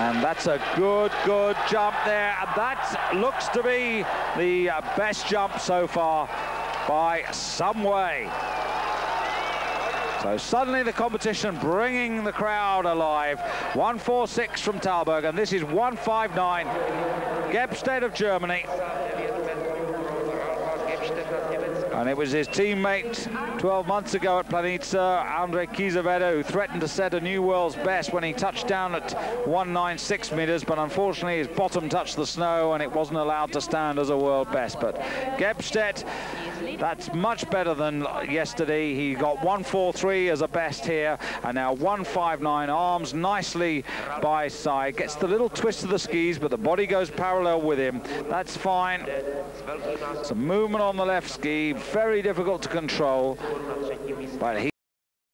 And that's a good, good jump there. And that looks to be the best jump so far by some way. So suddenly the competition bringing the crowd alive. 146 from Talberg, and this is 159. Gebstedt of Germany, and it was his teammate 12 months ago at Planica, Andre Kiesewetter, who threatened to set a new world's best when he touched down at 196 meters, but unfortunately his bottom touched the snow and it wasn't allowed to stand as a world best. But Gebstedt, that's much better than yesterday. He got 143 as a best here, and now 159 arms nicely by side. Gets the little twist of the skis, but the body goes parallel with him. That's fine. Some movement on the left ski, very difficult to control. But he